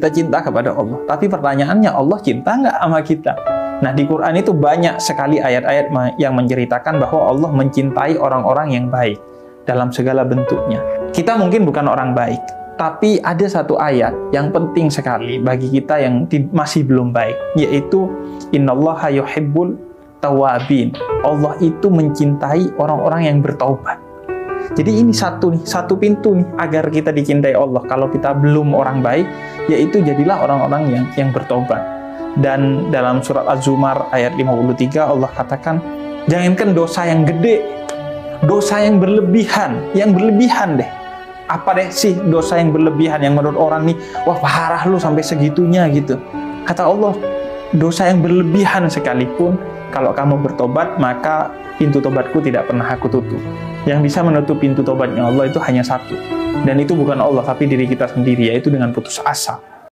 kita cinta kepada Allah. Tapi pertanyaannya Allah cinta nggak sama kita? Nah di Quran itu banyak sekali ayat-ayat yang menceritakan bahwa Allah mencintai orang-orang yang baik dalam segala bentuknya. Kita mungkin bukan orang baik, tapi ada satu ayat yang penting sekali bagi kita yang masih belum baik, yaitu Innallaha yuhibbul tawabin. Allah itu mencintai orang-orang yang bertaubat. Jadi ini satu nih, satu pintu nih agar kita dicintai Allah. Kalau kita belum orang baik, yaitu jadilah orang-orang yang yang bertobat. Dan dalam surat Az-Zumar ayat 53 Allah katakan, jangankan dosa yang gede, dosa yang berlebihan, yang berlebihan deh. Apa deh sih dosa yang berlebihan yang menurut orang nih, wah parah lu sampai segitunya gitu. Kata Allah, dosa yang berlebihan sekalipun kalau kamu bertobat maka pintu tobatku tidak pernah aku tutup. Yang bisa menutup pintu tobatnya Allah itu hanya satu. Dan itu bukan Allah, tapi diri kita sendiri, yaitu dengan putus asa.